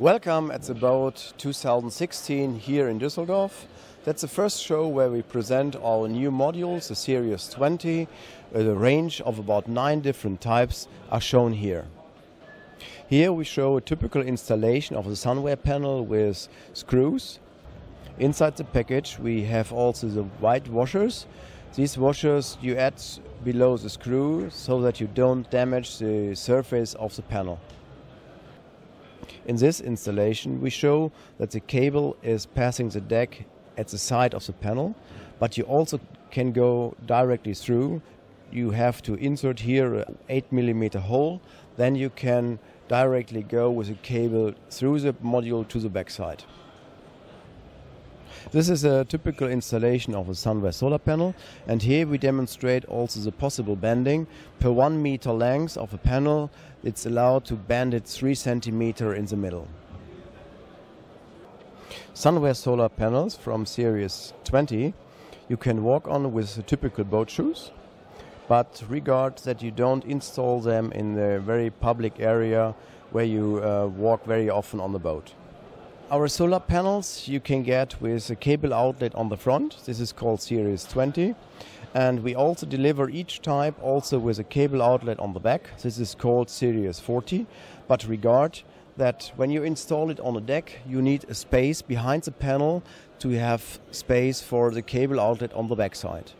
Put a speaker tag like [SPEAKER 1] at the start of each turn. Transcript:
[SPEAKER 1] Welcome at the BOOT 2016 here in Düsseldorf. That's the first show where we present our new modules, the Series 20. Uh, a range of about nine different types are shown here. Here we show a typical installation of the SunWare panel with screws. Inside the package we have also the white washers. These washers you add below the screw so that you don't damage the surface of the panel. In this installation we show that the cable is passing the deck at the side of the panel, but you also can go directly through. You have to insert here an 8 millimeter hole, then you can directly go with a cable through the module to the backside. This is a typical installation of a SunWare solar panel and here we demonstrate also the possible bending. Per one meter length of a panel it's allowed to bend it 3 centimeter in the middle. SunWare solar panels from series 20 you can walk on with typical boat shoes but regard that you don't install them in the very public area where you uh, walk very often on the boat. Our solar panels you can get with a cable outlet on the front. This is called Series 20. And we also deliver each type also with a cable outlet on the back. This is called Series 40. But regard that when you install it on a deck, you need a space behind the panel to have space for the cable outlet on the backside.